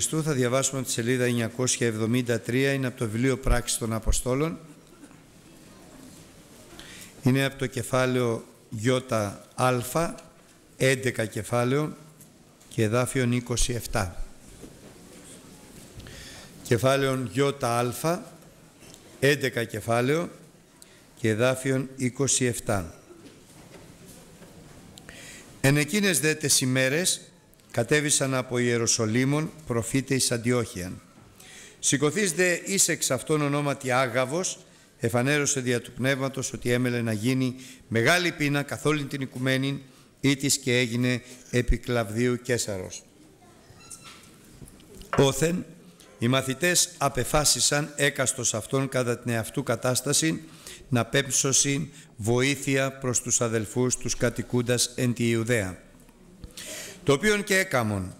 Χριστού θα διαβάσουμε από τη σελίδα 973, είναι από το βιβλίο Πράξης των Αποστόλων. Είναι από το κεφάλαιο ΙΑ, 11 κεφάλαιο και εδάφιον 27. Κεφάλαιον ΙΑ, 11 κεφάλαιο και εδάφιον 27. Εν εκείνες δε τες ημέρες κατέβησαν από Ιεροσολύμων προφήτες Αντιόχιαν. Σηκωθείς δε εις εξ αυτόν ονόματι Άγαβος, εφανέρωσε δια του πνεύματος ότι έμελε να γίνει μεγάλη πείνα καθ' όλη την οικουμένη ήτης και έγινε επί Κλαβδίου Κέσαρος. Όθεν, οι μαθητές απεφάσισαν έκαστος αυτόν κατά την εαυτού κατάσταση να πέμψωσιν βοήθεια προς τους αδελφούς τους κατοικούντας εν τη Ιουδαία το οποίον και έκαμον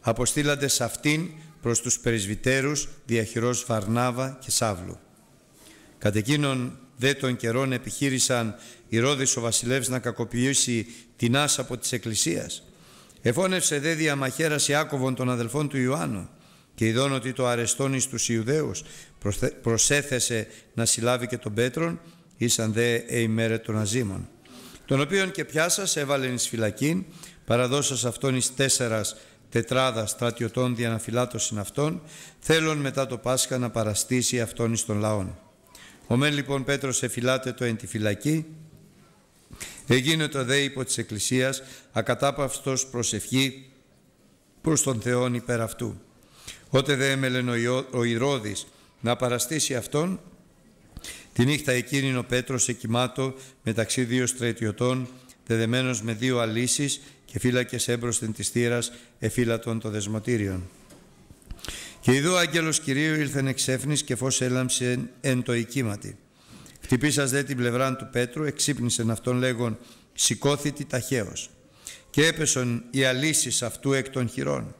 αποστήλαντες σε αυτήν προς τους πρεσβυτέρους διαχειρός Βαρνάβα και Σάβλου. Κατ' εκείνον δε των καιρών επιχείρησαν η Ρόδης ο βασιλεύς να κακοποιήσει την άσα από της Εκκλησίας. Εφώνευσε δε διαμαχαίρας Ιάκωβον των αδελφών του Ιωάννου και ειδών ότι το αρεστόν εις τους Ιουδαίους προσέθεσε να συλλάβει και τον Πέτρον ήσαν δε εημέρε των Αζήμων. Τον οποίον και πιάσας έβαλεν εις φυλακήν παραδώσας αυτόν εις τέσσερας τετράδα στρατιωτών διαναφυλάτωσιν αυτών, θέλουν μετά το Πάσχα να παραστήσει αυτόν εις των λαών. Ο μεν λοιπόν Πέτρος εφυλάται το εν τη φυλακή, έγινε το δε υπό της Εκκλησίας ακατάπαυστος προσευχή προς τον Θεόν υπέρ αυτού. Ότε δε έμελεν ο Ηρώδης να παραστήσει αυτόν, τη νύχτα εκείνη ο Πέτρος εκοιμάτω μεταξύ δύο στρατιωτών, δεδεμένος με δύο αλύσεις και φύλακες έμπροσθεν της θύρας εφύλατον το δεσμοτήριον. Και ειδού άγγελος Κυρίου ήλθεν εξέφνης και φως έλαμψε εν το οικίματι. Χτυπήσας δε την πλευρά του Πέτρου, εξύπνησεν αυτόν λέγον σηκώθητη ταχαίως. Και έπεσον οι αλύσεις αυτού εκ των χειρών.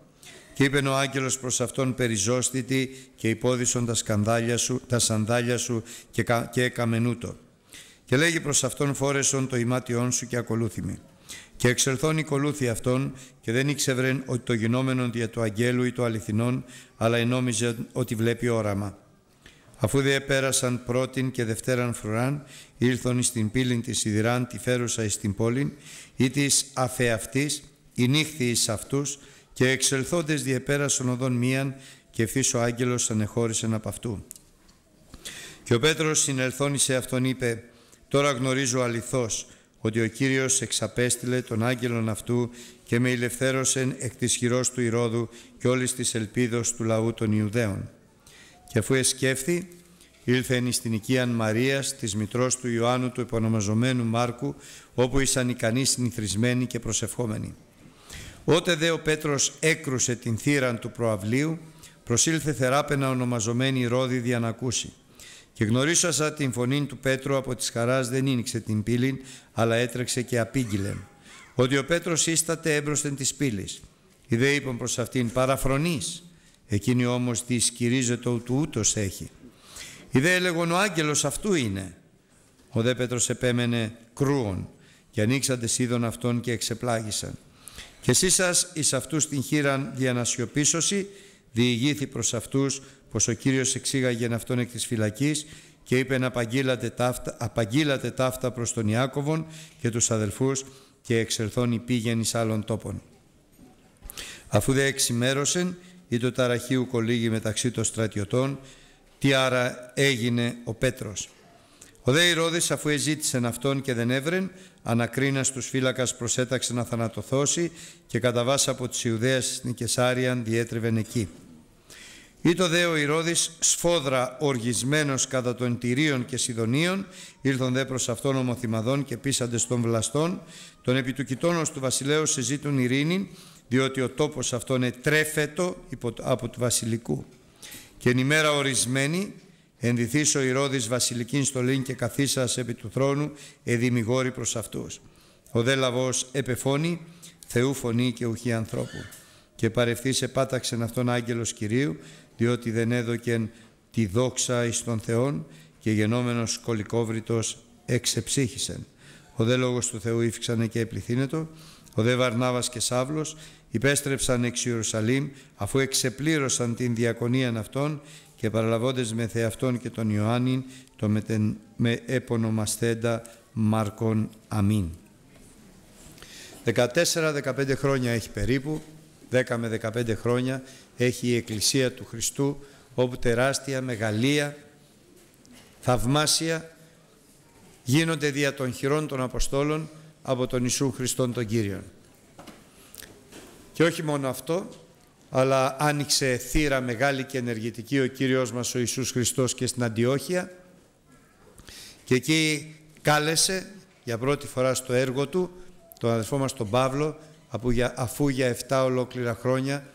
Και είπεν ο άγγελος προς αυτόν περιζώστητη και υπόδισον τα, σκανδάλια σου, τα σανδάλια σου και, και έκαμενούτο. Και λέγει προς αυτόν φόρεσον το ημάτιόν σου και ακολούθημη. Και εξελθόν η κολούθη αυτών και δεν ήξευρεν ότι το γινόμενο δια του αγγέλου ή του αληθινών, αλλά ενόμιζε ότι βλέπει όραμα. Αφού δε πέρασαν πρώτην και δευτέραν φρουράν, ήλθον στην πύλην της Σιδηράν, τη φέρουσα εις την πόλην, ή της αφεαυτής, η νύχθη εις αυτούς, και εξελθόντες διεπέρασαν οδόν μίαν, και ευθύς ο άγγελος ανεχώρησεν από αυτού. Και ο Πέτρος συνελθόν σε αυτόν είπε, τώρα γνωρίζω αληθώς, ότι ο Κύριος εξαπέστειλε τον άγγελον αυτού και με ηλευθέρωσεν εκ της χειρός του Ηρώδου και όλης της ελπίδος του λαού των Ιουδαίων. Και αφού εσκέφθη, ήλθε στην οικίαν Μαρίας, της μητρός του Ιωάννου του επωνομαζομένου Μάρκου, όπου ήσαν ικανοί συνηθρισμένοι και προσευχόμενοι. Ότε δε ο Πέτρος έκρουσε την θύραν του προαυλίου, προσήλθε θεράπαινα ονομαζομένη Ρώδη διανακούσει. Και γνωρίσασα την φωνή του Πέτρου από της χαράς δεν ίνιξε την πύλη, αλλά έτρεξε και απήγγειλε. Ότι ο Πέτρος ίσταται έμπροσθεν της πύλης. Ιδέ είπαν προς αυτήν παραφρονής. Εκείνη όμως τη σκυρίζεται του ούτως έχει. Ιδέ έλεγον ο άγγελος αυτού είναι. Ο δε Πέτρος επέμενε κρούον και ανοίξαντε σίδων αυτών και εξεπλάγησαν. Και εσείς σας εις αυτούς την χείραν διανασιωπήσωση διηγήθη προς αυτούς πως ο Κύριος εξήγαγε αυτόν εκ της φυλακής και είπε να απαγγείλατε ταύτα, απαγγείλατε ταύτα προς τον Ιάκωβον και τους αδελφούς και εξελθόν οι πήγαινοι άλλων τόπων. Αφού δε εξημέρωσεν ή το ταραχείου κολύγει μεταξύ των στρατιωτών, τι άρα έγινε ο Πέτρος. Ο δε Ηρώδης αφού εζήτησεν αυτόν και δεν έβρεν, ανακρίνας τους φύλακας προσέταξε να θανατοθώσει και κατά βάση από τις Ιουδαίες στην Κεσάριαν διέτρεβεν εκεί. Ήτο δε ο Ηρώδης σφόδρα οργισμένος κατά των τυρίων και Σιδωνίων, ήλθον δε προς αυτόν ομοθυμαδών και πείσαντες των βλαστών, τον επί του κοιτώνος του βασιλέου συζήτουν ειρήνη, διότι ο τόπος αυτόν ετρέφετο από του βασιλικού. Και εν ημέρα ορισμένη, ενδυθείς ο Ηρώδης βασιλικήν στολήν και καθίσας επί του θρόνου, εδημιγόρη προς αυτούς. Ο δε λαβός επεφώνει, Θεού φωνή και ουχή ανθρώπου. Και παρευθύς επάταξεν αυτόν άγγελος Κυρίου, διότι δεν έδωκεν τη δόξα εις τον Θεόν και γενόμενος κολικόβριτος εξεψύχησεν. Ο δε λόγος του Θεού ύφηξανε και επληθύνετο, ο δε Βαρνάβας και Σάβλος υπέστρεψαν εξ Ιερουσαλήμ αφού εξεπλήρωσαν την διακονία αυτών και παραλαβώντες με θεαυτόν και τον Ιωάννην το με, με επωνομασθέντα Μάρκον Αμήν. 14-15 χρόνια έχει περίπου, 10 με 15 χρόνια έχει η Εκκλησία του Χριστού όπου τεράστια, μεγαλεία, θαυμάσια γίνονται δια των χειρών των Αποστόλων από τον Ιησού Χριστόν τον Κύριον. Και όχι μόνο αυτό, αλλά άνοιξε θύρα μεγάλη και ενεργητική ο Κύριος μας ο Ιησούς Χριστός και στην Αντιόχεια και εκεί κάλεσε για πρώτη φορά στο έργο του τον αδερφό μας τον Παύλο αφού για 7 ολόκληρα χρόνια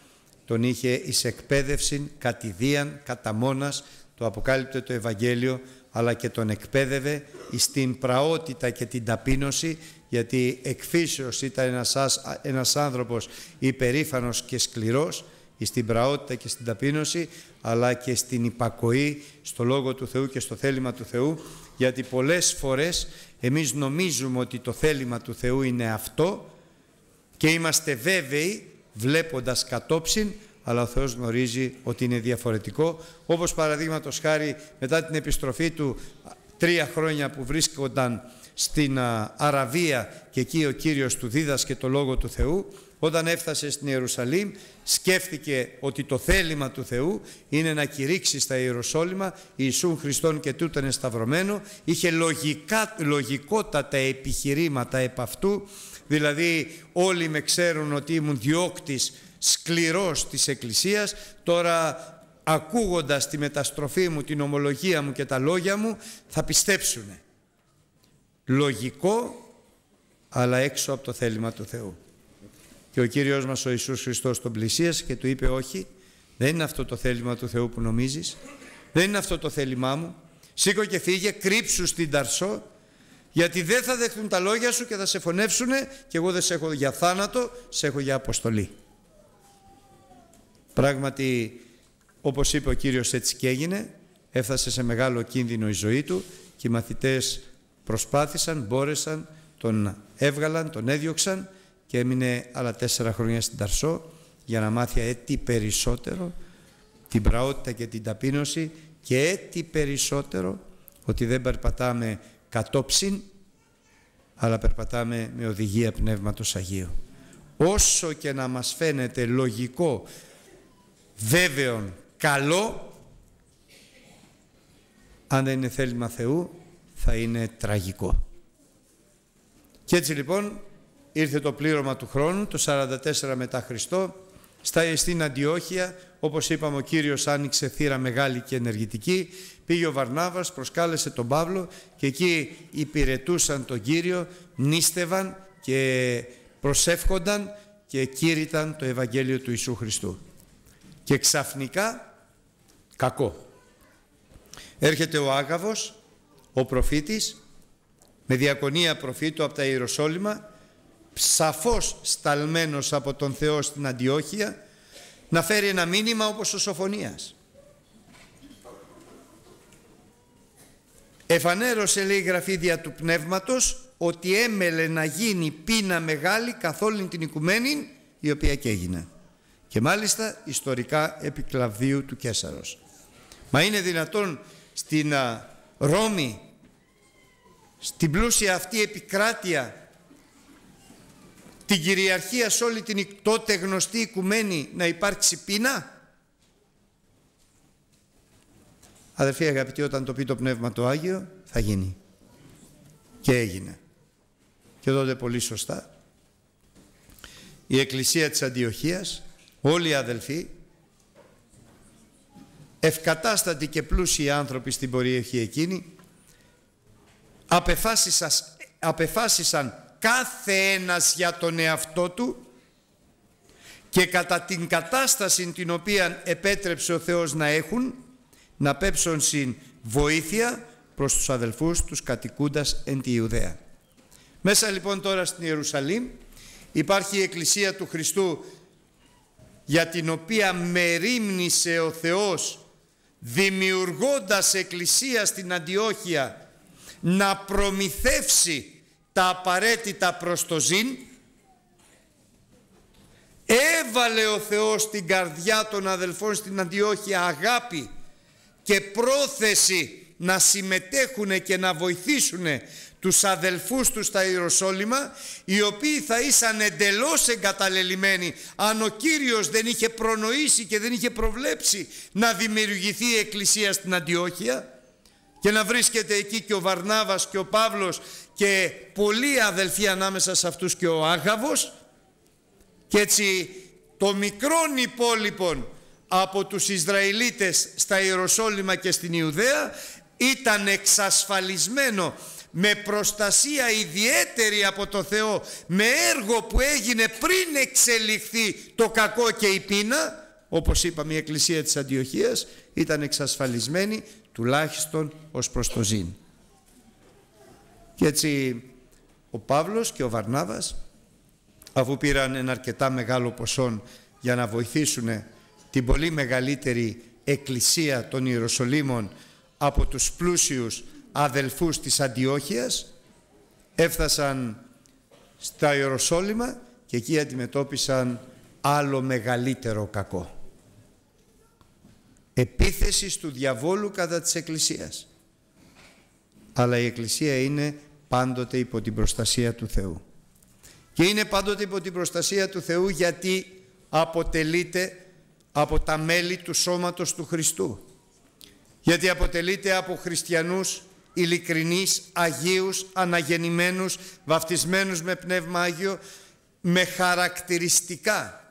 τον είχε εις εκπαίδευση κατηδίαν, κατά μόνας, το αποκάλυπτε το Ευαγγέλιο αλλά και τον εκπαίδευε στην πραότητα και την ταπείνωση γιατί εκφύσεως ήταν ένας, ένας άνθρωπος υπερήφανος και σκληρός στην πραότητα και στην ταπείνωση αλλά και στην υπακοή στο Λόγο του Θεού και στο θέλημα του Θεού γιατί πολλές φορές εμείς νομίζουμε ότι το θέλημα του Θεού είναι αυτό και είμαστε βέβαιοι βλέποντας κατόψιν αλλά ο Θεός γνωρίζει ότι είναι διαφορετικό. Όπως παραδείγματος χάρη μετά την επιστροφή του τρία χρόνια που βρίσκονταν στην Αραβία και εκεί ο Κύριος του δίδασκε το Λόγο του Θεού όταν έφτασε στην Ιερουσαλήμ σκέφτηκε ότι το θέλημα του Θεού είναι να κηρύξει στα Ιεροσόλυμα Ιησούν Χριστόν και τούτον εσταυρωμένο είχε λογικά, λογικότατα επιχειρήματα επ' αυτού δηλαδή όλοι με ξέρουν ότι ήμουν διώκτης σκληρός της Εκκλησίας. Τώρα ακούγοντας τη μεταστροφή μου, την ομολογία μου και τα λόγια μου θα πιστέψουνε. Λογικό αλλά έξω από το θέλημα του Θεού. Και ο Κύριος μας ο Ιησούς Χριστός τον πλησίασε και του είπε όχι, δεν είναι αυτό το θέλημα του Θεού που νομίζεις, δεν είναι αυτό το θέλημά μου, σήκω και φύγε, κρύψου στην Ταρσό, γιατί δεν θα δεχτούν τα λόγια σου και θα σε φωνεύσουνε και εγώ δεν σε έχω για θάνατο, σε έχω για αποστολή. Πράγματι, όπως είπε ο Κύριος έτσι και έγινε, έφτασε σε μεγάλο κίνδυνο η ζωή του και οι μαθητές προσπάθησαν, μπόρεσαν, τον έβγαλαν, τον έδιωξαν και έμεινε άλλα τέσσερα χρόνια στην Ταρσό για να μάθει έτσι περισσότερο την πραότητα και την ταπείνωση και έτσι περισσότερο ότι δεν περπατάμε κατόψιν αλλά περπατάμε με οδηγία Πνεύματος Αγίου. Όσο και να μας φαίνεται λογικό, βέβαιο, καλό, αν δεν είναι θέλημα Θεού, θα είναι τραγικό. Και έτσι λοιπόν ήρθε το πλήρωμα του χρόνου, το 44 μετά Χριστό, στα στην Αντιόχεια, όπως είπαμε ο Κύριος άνοιξε θύρα μεγάλη και ενεργητική, πήγε ο Βαρνάβας, προσκάλεσε τον Παύλο και εκεί υπηρετούσαν τον Κύριο, νίστευαν και προσεύχονταν και κήρυταν το Ευαγγέλιο του Ιησού Χριστού. Και ξαφνικά κακό. Έρχεται ο Άγαβος ο προφήτης με διακονία προφήτου από τα Ιεροσόλυμα σαφώς σταλμένος από τον Θεό στην Αντιόχεια να φέρει ένα μήνυμα όπως ο Σοφονίας. Εφανέρωσε λέει η γραφή δια του πνεύματος ότι έμελε να γίνει πείνα μεγάλη καθ' όλη την οικουμένη η οποία και έγινε. Και μάλιστα ιστορικά επικλαβδίου του Κέσαρος. Μα είναι δυνατόν στην Ρώμη, στην πλούσια αυτή επικράτεια, την κυριαρχία σε όλη την τότε γνωστή οικουμένη να υπάρξει πείνα. Αδερφοί αγαπητοί, όταν το πει το Πνεύμα το Άγιο, θα γίνει. Και έγινε. Και τότε πολύ σωστά. Η Εκκλησία της Αντιοχίας, όλοι οι αδελφοί, ευκατάστατοι και πλούσιοι άνθρωποι στην περιοχή εκείνη απεφάσισαν, απεφάσισαν κάθε ένας για τον εαυτό του και κατά την κατάσταση την οποία επέτρεψε ο Θεός να έχουν να πέψουν συν βοήθεια προς τους αδελφούς τους κατοικούντας εν τη Ιουδαία. Μέσα λοιπόν τώρα στην Ιερουσαλήμ υπάρχει η Εκκλησία του Χριστού για την οποία μερίμνησε ο Θεός δημιουργώντας εκκλησία στην Αντιόχεια να προμηθεύσει τα απαραίτητα προς το ζήν έβαλε ο Θεός στην καρδιά των αδελφών στην Αντιόχεια αγάπη και πρόθεση να συμμετέχουν και να βοηθήσουν τους αδελφούς τους στα Ιεροσόλυμα οι οποίοι θα ήσαν εντελώς εγκαταλελειμμένοι αν ο Κύριος δεν είχε προνοήσει και δεν είχε προβλέψει να δημιουργηθεί η Εκκλησία στην Αντιόχεια. Και να βρίσκεται εκεί και ο Βαρνάβας και ο Παύλος και πολλοί αδελφοί ανάμεσα σε αυτούς και ο Άγαβος και έτσι το μικρόν υπόλοιπον από τους Ισραηλίτες στα Ιεροσόλυμα και στην Ιουδαία ήταν εξασφαλισμένο με προστασία ιδιαίτερη από το Θεό με έργο που έγινε πριν εξελιχθεί το κακό και η πείνα όπως είπαμε η Εκκλησία της Αντιοχίας ήταν εξασφαλισμένη τουλάχιστον ως προς το ζήν. Και έτσι ο Παύλος και ο Βαρνάβας αφού πήραν ένα αρκετά μεγάλο ποσό για να βοηθήσουν την πολύ μεγαλύτερη εκκλησία των Ιεροσολύμων από τους πλούσιους αδελφούς της Αντιόχειας έφτασαν στα Ιεροσόλυμα και εκεί αντιμετώπισαν άλλο μεγαλύτερο κακό. Επίθεση του διαβόλου κατά της Εκκλησίας. Αλλά η Εκκλησία είναι πάντοτε υπό την προστασία του Θεού. Και είναι πάντοτε υπό την προστασία του Θεού γιατί αποτελείται από τα μέλη του σώματος του Χριστού. Γιατί αποτελείται από χριστιανούς ειλικρινείς, αγίους, αναγεννημένους, βαφτισμένους με Πνεύμα Άγιο, με χαρακτηριστικά,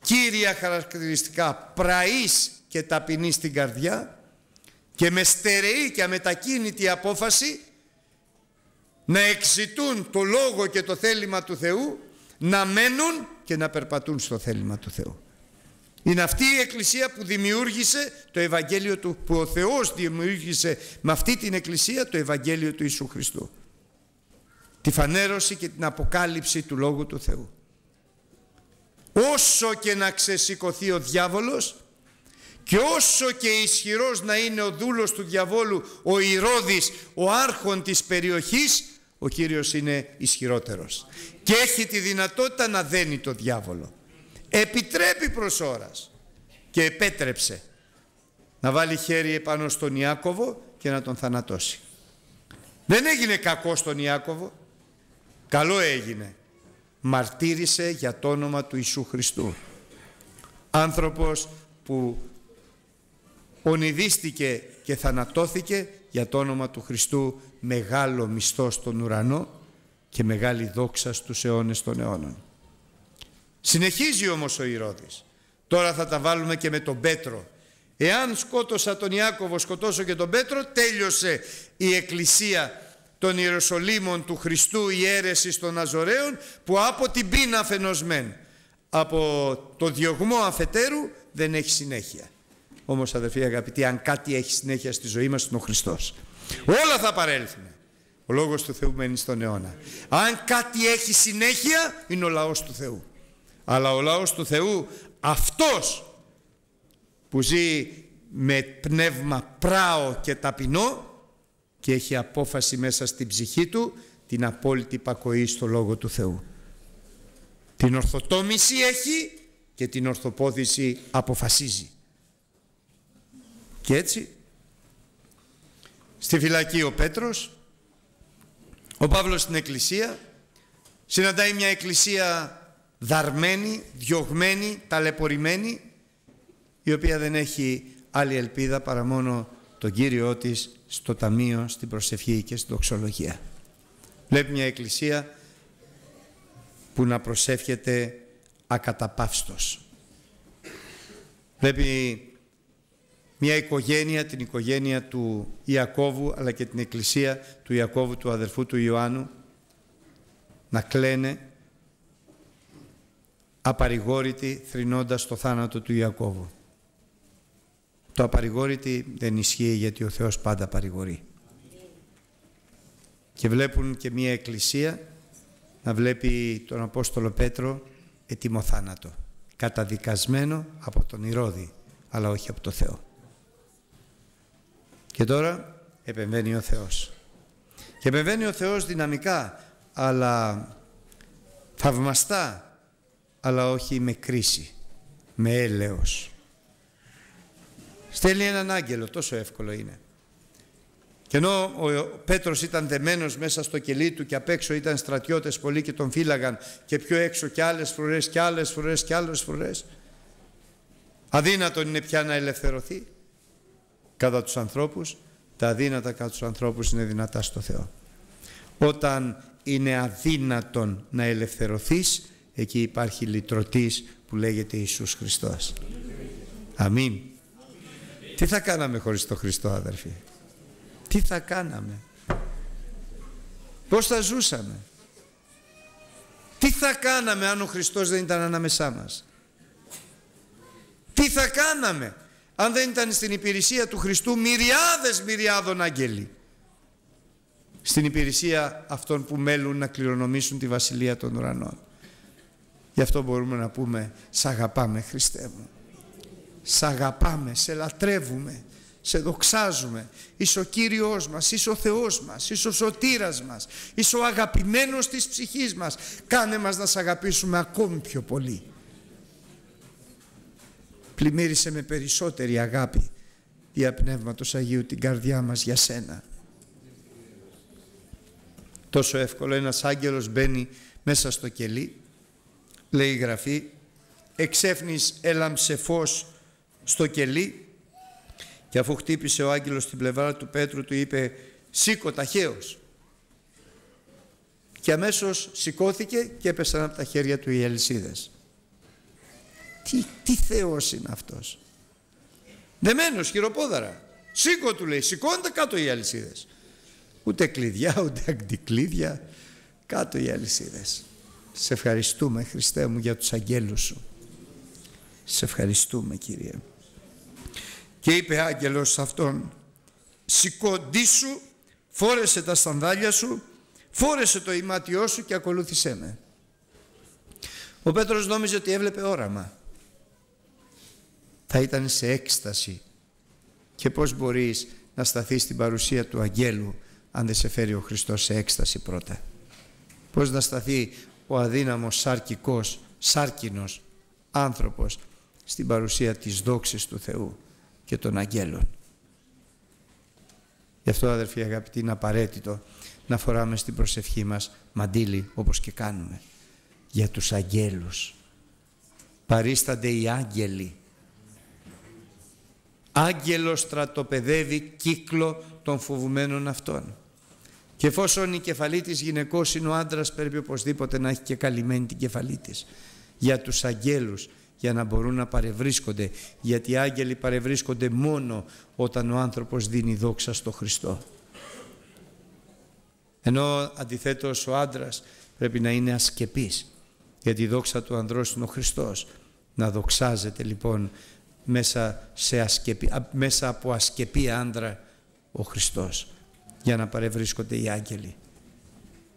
κύρια χαρακτηριστικά, πραής και ταπεινή στην καρδιά και με στερεή και αμετακίνητη απόφαση να εξητούν το λόγο και το θέλημα του Θεού, να μένουν και να περπατούν στο θέλημα του Θεού. Είναι αυτή η Εκκλησία που δημιούργησε το Ευαγγέλιο του, που ο Θεός δημιούργησε με αυτή την Εκκλησία το Ευαγγέλιο του Ιησού Χριστού. Τη φανέρωση και την αποκάλυψη του Λόγου του Θεού. Όσο και να ξεσηκωθεί ο διάβολος και όσο και ισχυρός να είναι ο δούλος του διαβόλου, ο Ηρώδης, ο άρχον της περιοχής, ο Κύριος είναι ισχυρότερος και έχει τη δυνατότητα να δένει το διάβολο επιτρέπει προς ώρας και επέτρεψε να βάλει χέρι επάνω στον Ιάκωβο και να τον θανατώσει. Δεν έγινε κακό στον Ιάκωβο, καλό έγινε. Μαρτύρησε για το όνομα του Ιησού Χριστού. Άνθρωπος που ονειδίστηκε και θανατώθηκε για το όνομα του Χριστού μεγάλο μισθός στον ουρανό και μεγάλη δόξα στους αιώνες των αιώνων. Συνεχίζει όμως ο Ηρώδης. Τώρα θα τα βάλουμε και με τον Πέτρο. Εάν σκότωσα τον Ιάκωβο, σκοτώσω και τον Πέτρο, τέλειωσε η εκκλησία των Ιεροσολύμων του Χριστού η αίρεση των Αζωραίων που από την πείνα φαινοσμέν από το διωγμό αφετέρου δεν έχει συνέχεια. Όμως αδερφοί αγαπητοί αν κάτι έχει συνέχεια στη ζωή μας είναι ο Χριστός. Όλα θα παρέλθουν. Ο Λόγος του Θεού μένει στον αιώνα. Αν κάτι έχει συνέχεια είναι ο λαός του Θεού. Αλλά ο λαός του Θεού αυτός που ζει με πνεύμα πράο και ταπεινό και έχει απόφαση μέσα στην ψυχή του την απόλυτη πακοή στο Λόγο του Θεού. Την ορθοτόμηση έχει και την ορθοπόδηση αποφασίζει. Και έτσι στη φυλακή ο Πέτρος, ο Παύλος στην εκκλησία, συναντάει μια εκκλησία δαρμένη, διωγμένη, ταλαιπωρημένη η οποία δεν έχει άλλη ελπίδα παρά μόνο τον Κύριό της στο ταμείο, στην προσευχή και στην δοξολογία. Βλέπει μια εκκλησία που να προσεύχεται ακαταπαύστος. Βλέπει μια οικογένεια, την οικογένεια του Ιακώβου αλλά και την εκκλησία του Ιακώβου του αδερφού του Ιωάννου να κλαίνε απαρηγόρητη θρηνώντας το θάνατο του Ιακώβου. Το απαρηγόρητη δεν ισχύει γιατί ο Θεός πάντα παρηγορεί. Και βλέπουν και μία εκκλησία να βλέπει τον Απόστολο Πέτρο έτοιμο θάνατο. Καταδικασμένο από τον Ηρώδη, αλλά όχι από το Θεό. Και τώρα επεμβαίνει ο Θεός. Και επεμβαίνει ο Θεός δυναμικά, αλλά θαυμαστά αλλά όχι με κρίση, με έλεος. Στέλνει έναν άγγελο, τόσο εύκολο είναι. Και ενώ ο Πέτρος ήταν δεμένος μέσα στο κελί του και απ' έξω ήταν στρατιώτες πολλοί και τον φύλαγαν και πιο έξω και άλλες φορές και άλλες φορές και άλλες φορές αδύνατον είναι πια να ελευθερωθεί κατά τους ανθρώπους τα αδύνατα κατά τους ανθρώπους είναι δυνατά στο Θεό όταν είναι αδύνατον να ελευθερωθείς εκεί υπάρχει λυτρωτής που λέγεται Ιησούς Χριστός Αμήν τι θα κάναμε χωρίς τον Χριστό αδερφοί; Τι θα κάναμε; Πώς θα ζούσαμε; Τι θα κάναμε αν ο Χριστός δεν ήταν ανάμεσά μας; Τι θα κάναμε; Αν δεν ήταν στην υπηρεσία του Χριστού μυριάδες μυριάδων άγγελοι. Στην υπηρεσία αυτών που μέλουν να κληρονομήσουν τη Βασιλεία των Ουρανών. Γι' αυτό μπορούμε να πούμε «Σ' αγαπάμε Χριστέ μου». «Σ' αγαπάμε, σε λατρεύουμε» σε δοξάζουμε. Είσαι ο Κύριος μας, είσαι ο Θεός μας, είσαι ο σωτήρας μας, είσαι ο αγαπημένος της ψυχής μας. Κάνε μας να σε αγαπήσουμε ακόμη πιο πολύ. Πλημμύρισε με περισσότερη αγάπη η Πνεύματος Αγίου την καρδιά μας για σένα. Τόσο εύκολο ένας άγγελος μπαίνει μέσα στο κελί, λέει η Γραφή, εξέφνης έλαμψε φως στο κελί και αφού χτύπησε ο άγγελος στην πλευρά του Πέτρου του είπε «Σήκω ταχαίως». Και αμέσως σηκώθηκε και έπεσαν από τα χέρια του οι αλυσίδες. Τι, τι Θεός είναι αυτός; Δεμένος χειροπόδαρα. Σήκω του λέει, σηκώνεται κάτω οι αλυσίδες. Ούτε κλειδιά, ούτε αντικλείδια, κάτω οι αλυσίδες. Σε ευχαριστούμε Χριστέ μου για τους αγγέλους σου. Σε ευχαριστούμε Κύριε. Και είπε άγγελος σε αυτόν «Σηκώντήσου, φόρεσε τα σανδάλια σου, φόρεσε το ημάτιό σου και ακολούθησέ με». Ο Πέτρος νόμιζε ότι έβλεπε όραμα. Θα ήταν σε έκσταση. Και πώς μπορείς να σταθείς στην παρουσία του αγγέλου αν δεν σε φέρει ο Χριστός σε έκσταση πρώτα. Πώς να σταθεί ο αδύναμος σάρκικός, σάρκινος άνθρωπος στην παρουσία της δόξης του Θεού και των αγγέλων. Γι' αυτό αδερφοί αγαπητοί είναι απαραίτητο να φοράμε στην προσευχή μας μαντίλι όπως και κάνουμε για τους αγγέλους. Παρίστανται οι άγγελοι. Άγγελος στρατοπεδεύει κύκλο των φοβουμένων αυτών. Και εφόσον η κεφαλή της γυναικός είναι ο άντρας πρέπει οπωσδήποτε να έχει και καλυμμένη την κεφαλή της. Για τους αγγέλους για να μπορούν να παρευρίσκονται γιατί οι άγγελοι παρευρίσκονται μόνο όταν ο άνθρωπος δίνει δόξα στο Χριστό ενώ αντιθέτως ο άντρας πρέπει να είναι ασκεπής γιατί η δόξα του ανδρός είναι ο Χριστός να δοξάζεται λοιπόν μέσα, σε ασκεπή, μέσα από ασκεπή άντρα ο Χριστός για να παρευρίσκονται οι άγγελοι.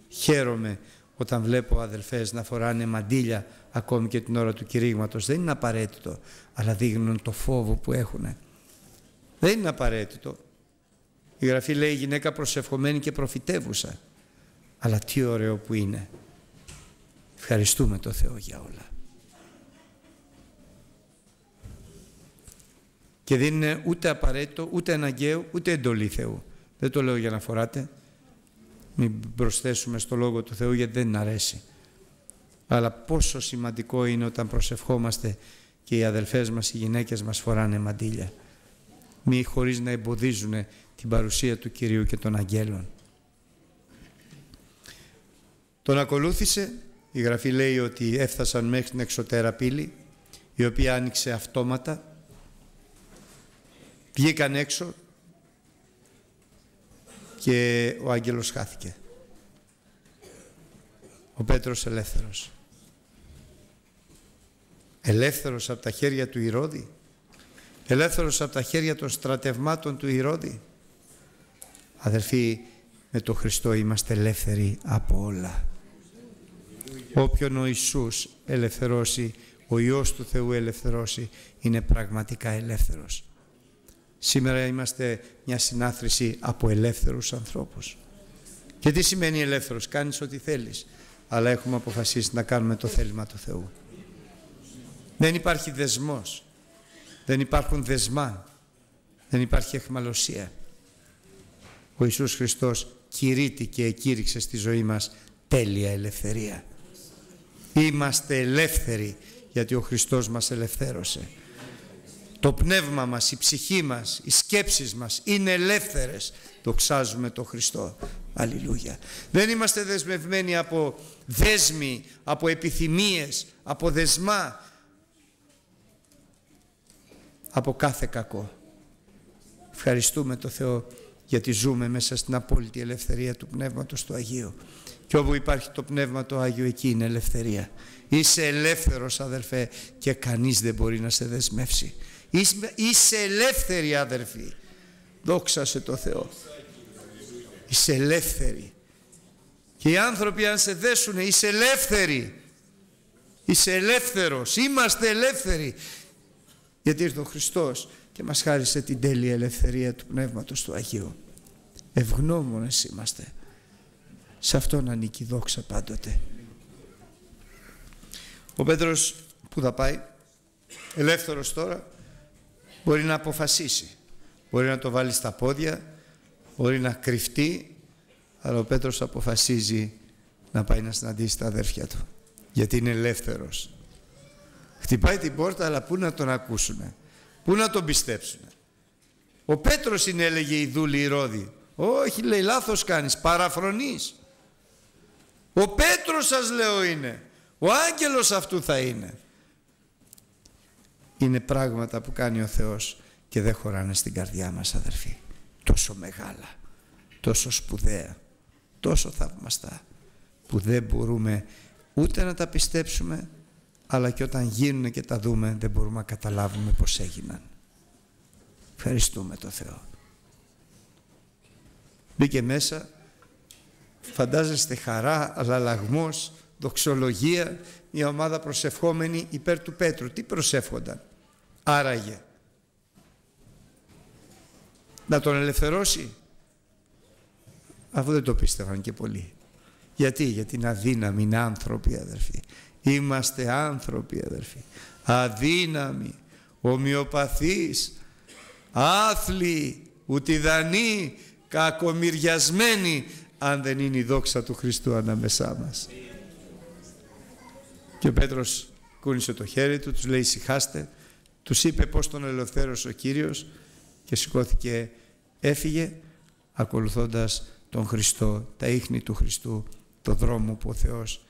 Χαίρομαι όταν βλέπω αδελφές να φοράνε μαντίλια ακόμη και την ώρα του κηρύγματος. Δεν είναι απαραίτητο αλλά δείχνουν το φόβο που έχουν. Δεν είναι απαραίτητο. Η Γραφή λέει γυναίκα προσευχομένη και προφητεύουσα αλλά τι ωραίο που είναι. Ευχαριστούμε το Θεό για όλα και δεν είναι ούτε απαραίτητο ούτε αναγκαίο ούτε εντολή Θεού δεν το λέω για να φοράτε μην προσθέσουμε στο Λόγο του Θεού γιατί δεν αρέσει αλλά πόσο σημαντικό είναι όταν προσευχόμαστε και οι αδελφές μας, οι γυναίκες μας φοράνε μαντήλια. Μη χωρίς να εμποδίζουν την παρουσία του Κυρίου και των αγγέλων. Τον ακολούθησε, η Γραφή λέει ότι έφτασαν μέχρι την εξωτέρα πύλη, η οποία άνοιξε αυτόματα, βγήκαν έξω και ο άγγελος χάθηκε. Ο Πέτρος ελεύθερος ελεύθερος από τα χέρια του Ηρώδη, ελεύθερος από τα χέρια των στρατευμάτων του Ηρώδη. Αδερφοί, με τον Χριστό είμαστε ελεύθεροι από όλα. Όποιον ο Ιησούς ελευθερώσει, ο Υιός του Θεού ελευθερώσει, είναι πραγματικά ελεύθερος. Σήμερα είμαστε μια συνάθρηση από ελεύθερους ανθρώπους. Και τι σημαίνει ελεύθερος, κάνεις ό,τι θέλεις, αλλά έχουμε αποφασίσει να κάνουμε το θέλημα του Θεού. Δεν υπάρχει δεσμός. Δεν υπάρχουν δεσμά. Δεν υπάρχει εχμαλωσία. Ο Ιησούς Χριστός κηρύττει και εκήρυξε στη ζωή μας τέλεια ελευθερία. Είμαστε ελεύθεροι γιατί ο Χριστός μας ελευθέρωσε. Το πνεύμα μας, η ψυχή μας, οι σκέψεις μας είναι ελεύθερες. Δοξάζουμε τον Χριστό. Αλληλούια. Δεν είμαστε δεσμευμένοι από δέσμοι, από επιθυμίες, από δεσμά, από κάθε κακό. Ευχαριστούμε το Θεό γιατί ζούμε μέσα στην απόλυτη ελευθερία του Πνεύματος του Αγίου. Και όπου υπάρχει το Πνεύμα το Άγιο εκεί είναι ελευθερία. Είσαι ελεύθερος αδελφέ και κανείς δεν μπορεί να σε δεσμεύσει. Είσαι ελεύθερη αδερφή. Δόξα σε το Θεό. Είσαι ελεύθερη. Και οι άνθρωποι αν σε δέσουνε είσαι ελεύθερη. Είσαι ελεύθερος. Είμαστε ελεύθεροι. Γιατί ήρθε ο Χριστός και μας χάρισε την τέλεια ελευθερία του Πνεύματος του Αγίου. Ευγνώμονες είμαστε. Σε αυτόν ανήκει δόξα πάντοτε. Ο Πέτρος που θα πάει, ελεύθερος τώρα, μπορεί να αποφασίσει. Μπορεί να το βάλει στα πόδια, μπορεί να κρυφτεί, αλλά ο Πέτρος αποφασίζει να πάει να συναντήσει τα αδέρφια του. Γιατί είναι ελεύθερος. Χτυπάει την πόρτα, αλλά πού να τον ακούσουνε. Πού να τον πιστέψουνε. Ο Πέτρος είναι έλεγε η δούλη η Ρώδη. Όχι λέει λάθος κάνεις, παραφρονείς. Ο Πέτρος σας λέω είναι. Ο άγγελος αυτού θα είναι. Είναι πράγματα που κάνει ο Θεός και δεν χωράνε στην καρδιά μας αδερφοί. Τόσο μεγάλα, τόσο σπουδαία, τόσο θαυμαστά που δεν μπορούμε ούτε να τα πιστέψουμε αλλά και όταν γίνουν και τα δούμε δεν μπορούμε να καταλάβουμε πως έγιναν. Ευχαριστούμε το Θεό. Μπήκε μέσα, φαντάζεστε χαρά, αλλαλαγμός, δοξολογία, μια ομάδα προσευχόμενη υπέρ του Πέτρου. Τι προσεύχονταν, άραγε. Να τον ελευθερώσει. Αφού δεν το πίστευαν και πολλοί. Γιατί, γιατί είναι αδύναμοι, είναι άνθρωποι αδερφοί. Είμαστε άνθρωποι αδερφοί. Αδύναμοι, ομοιοπαθείς, άθλοι, ουτιδανοί, κακομυριασμένοι αν δεν είναι η δόξα του Χριστού ανάμεσά μας. Και ο Πέτρος κούνησε το χέρι του, τους λέει ησυχάστε, τους είπε πως τον ελευθέρωσε ο Κύριος και σηκώθηκε, έφυγε ακολουθώντας τον Χριστό, τα ίχνη του Χριστού, το δρόμο που ο Θεός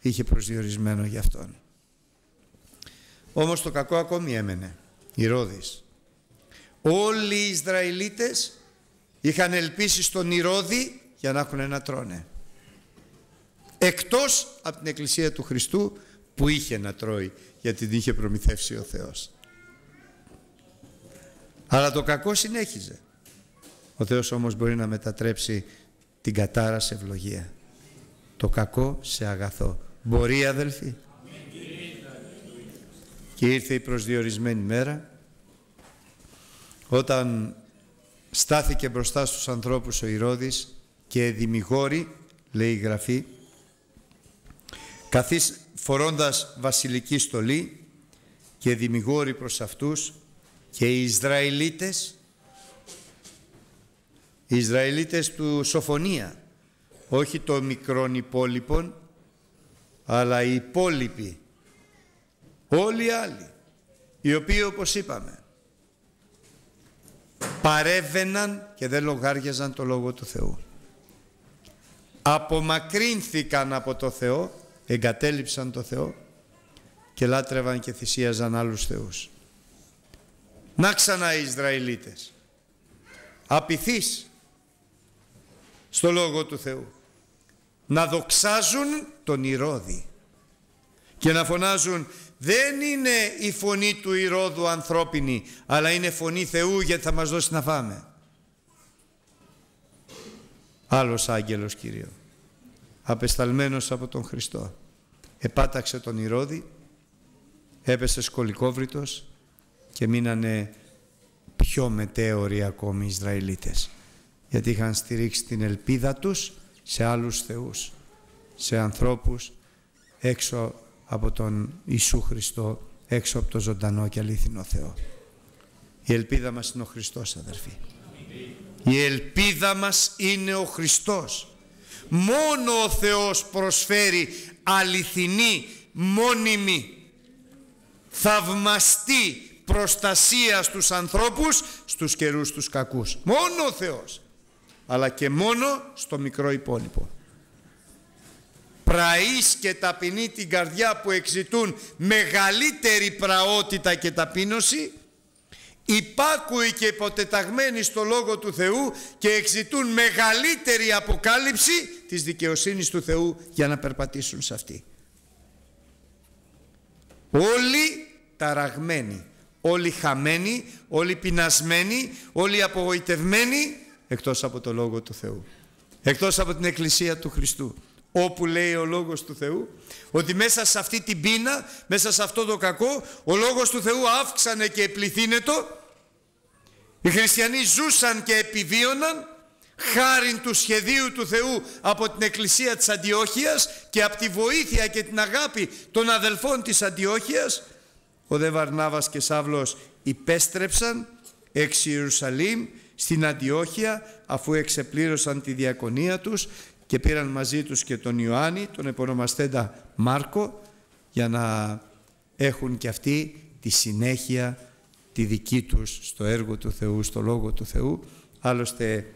είχε προσδιορισμένο για Αυτόν. Όμως το κακό ακόμη έμενε, η Ρώδης. Όλοι οι Ισραηλίτες είχαν ελπίσει στον Ηρώδη για να έχουν ένα τρώνε. Εκτός από την Εκκλησία του Χριστού που είχε να τρώει γιατί την είχε προμηθεύσει ο Θεός. Αλλά το κακό συνέχιζε. Ο Θεός όμως μπορεί να μετατρέψει την κατάρα σε ευλογία. Το κακό σε αγαθό. Μπορεί αδελφοί; Και ήρθε η προσδιορισμένη μέρα όταν στάθηκε μπροστά στους ανθρώπους ο Ηρώδης και δημιγόρη, λέει η Γραφή, καθής φορώντας βασιλική στολή και δημιγόρη προς αυτούς και οι Ισραηλίτες, οι Ισραηλίτες του Σοφονία, όχι το μικρόν υπόλοιπον, αλλά οι υπόλοιποι, όλοι οι άλλοι, οι οποίοι όπως είπαμε, παρέβαιναν και δεν λογάριαζαν το Λόγο του Θεού. Απομακρύνθηκαν από το Θεό, εγκατέλειψαν το Θεό και λάτρευαν και θυσίαζαν άλλους θεούς. Να ξανά οι Ισραηλίτες, απειθείς στο Λόγο του Θεού να δοξάζουν τον Ηρώδη και να φωνάζουν δεν είναι η φωνή του Ηρώδου ανθρώπινη αλλά είναι φωνή Θεού γιατί θα μας δώσει να φάμε. Άλλος άγγελος Κύριο απεσταλμένος από τον Χριστό επάταξε τον Ηρώδη έπεσε σκολικόβριτος και μείνανε πιο μετέωροι ακόμη οι Ισραηλίτες γιατί είχαν στηρίξει την ελπίδα τους σε άλλους θεούς, σε ανθρώπους έξω από τον Ιησού Χριστό, έξω από το ζωντανό και αλήθινο Θεό. Η ελπίδα μας είναι ο Χριστός αδερφοί. Η ελπίδα μας είναι ο Χριστός. Μόνο ο Θεός προσφέρει αληθινή, μόνιμη, θαυμαστή προστασία στους ανθρώπους στους καιρούς τους κακούς. Μόνο ο Θεός. Αλλά και μόνο στο μικρό υπόλοιπο. Πραείς και ταπεινή την καρδιά που εξητούν μεγαλύτερη πραότητα και ταπείνωση υπάκουοι και υποτεταγμένοι στο Λόγο του Θεού και εξητούν μεγαλύτερη αποκάλυψη της δικαιοσύνης του Θεού για να περπατήσουν σε αυτή. Όλοι ταραγμένοι, όλοι χαμένοι, όλοι πεινασμένοι, όλοι απογοητευμένοι εκτός από το Λόγο του Θεού. Εκτός από την Εκκλησία του Χριστού όπου λέει ο Λόγος του Θεού ότι μέσα σε αυτή την πείνα, μέσα σε αυτό το κακό ο Λόγος του Θεού αύξανε και επληθύνετο οι χριστιανοί ζούσαν και επιβίωναν χάριν του σχεδίου του Θεού από την Εκκλησία της Αντιόχειας και από τη βοήθεια και την αγάπη των αδελφών της Αντιόχειας ο Δε Βαρνάβας και Σάβλος υπέστρεψαν εξ Ιερουσαλήμ στην Αντιόχεια αφού εξεπλήρωσαν τη διακονία τους και πήραν μαζί τους και τον Ιωάννη, τον επωνομαστέντα Μάρκο, για να έχουν και αυτοί τη συνέχεια τη δική τους στο έργο του Θεού, στο Λόγο του Θεού. Άλλωστε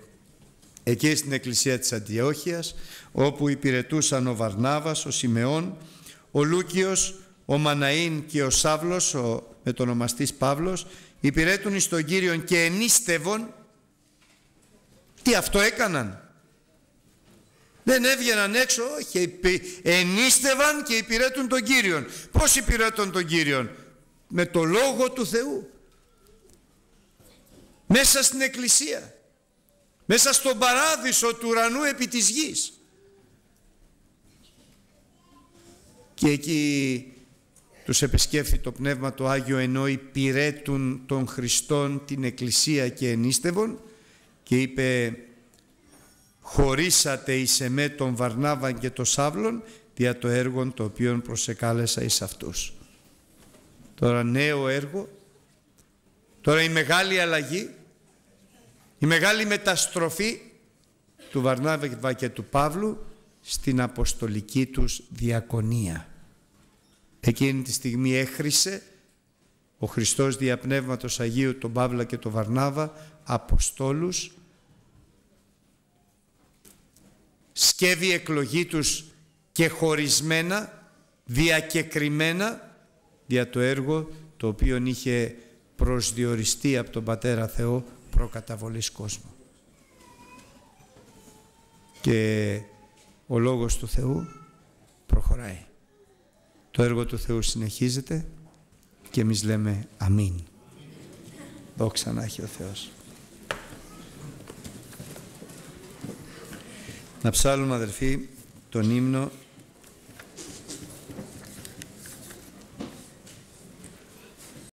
εκεί στην εκκλησία της Αντιόχειας, όπου υπηρετούσαν ο Βαρνάβας, ο Σιμεών, ο Λούκιος, ο Μαναΐν και ο Σάβλος, ο μετονομαστής Παύλος, υπηρέτουν εις τον Κύριον και ενίστευον. Τι αυτό έκαναν; Δεν έβγαιναν έξω, όχι, ενίστευαν και υπηρέτουν τον Κύριον. Πώς υπηρέτουν τον Κύριον; Με το Λόγο του Θεού. Μέσα στην Εκκλησία. Μέσα στον παράδεισο του ουρανού επί της γης. Και εκεί τους επισκέφθη το Πνεύμα το Άγιο ενώ υπηρέτουν των Χριστών την Εκκλησία και ενίστευον και είπε χωρίσατε εις εμέ τον Βαρνάβαν και τον Σάβλον δια το έργο το οποίο προσεκάλεσα εις αυτούς. Τώρα νέο έργο, τώρα η μεγάλη αλλαγή, η μεγάλη μεταστροφή του Βαρνάβα και του Παύλου στην αποστολική τους διακονία. Εκείνη τη στιγμή έχρισε ο Χριστός δια Πνεύματος Αγίου τον Παύλα και τον Βαρνάβα αποστόλους σκεύει εκλογή τους και χωρισμένα, διακεκριμένα δια το έργο το οποίο είχε προσδιοριστεί από τον Πατέρα Θεό προκαταβολής κόσμου. Και ο Λόγος του Θεού προχωράει. Το έργο του Θεού συνεχίζεται και εμείς λέμε αμήν. Δόξα να έχει ο Θεός. Να ψάλουμε αδερφοί τον ύμνο